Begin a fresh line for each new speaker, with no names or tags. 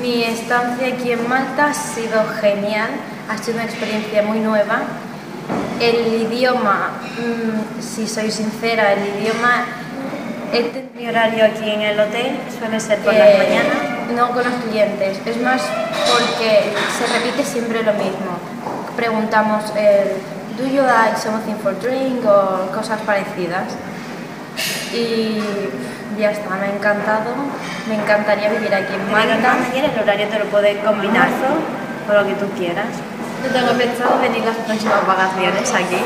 Mi estancia aquí en Malta ha sido genial, ha sido una experiencia muy nueva. El idioma, mm, si soy sincera, el idioma... he
Mi horario aquí en el hotel suele ser por las
Eh,
mañanas.
No con los clientes, es más porque se repite siempre lo mismo. Preguntamos, eh, ¿do you like something for drink? o cosas parecidas. Y ya está, me ha encantado, me encantaría vivir aquí en
manager, el horario te lo puede combinar con lo que tú quieras.
Yo tengo pensado venir las próximas vacaciones aquí.